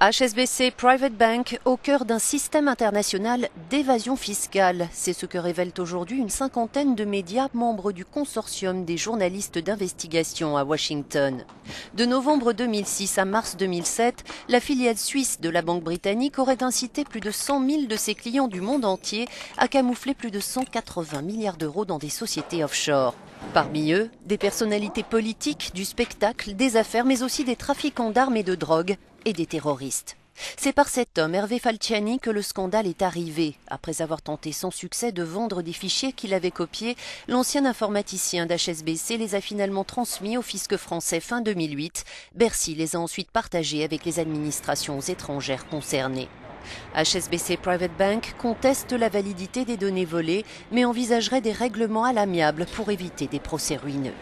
HSBC Private Bank au cœur d'un système international d'évasion fiscale. C'est ce que révèlent aujourd'hui une cinquantaine de médias membres du consortium des journalistes d'investigation à Washington. De novembre 2006 à mars 2007, la filiale suisse de la Banque britannique aurait incité plus de 100 000 de ses clients du monde entier à camoufler plus de 180 milliards d'euros dans des sociétés offshore. Parmi eux, des personnalités politiques, du spectacle, des affaires, mais aussi des trafiquants d'armes et de drogue et des terroristes. C'est par cet homme, Hervé Falciani, que le scandale est arrivé. Après avoir tenté sans succès de vendre des fichiers qu'il avait copiés, l'ancien informaticien d'HSBC les a finalement transmis au fisc français fin 2008. Bercy les a ensuite partagés avec les administrations étrangères concernées. HSBC Private Bank conteste la validité des données volées, mais envisagerait des règlements à l'amiable pour éviter des procès ruineux.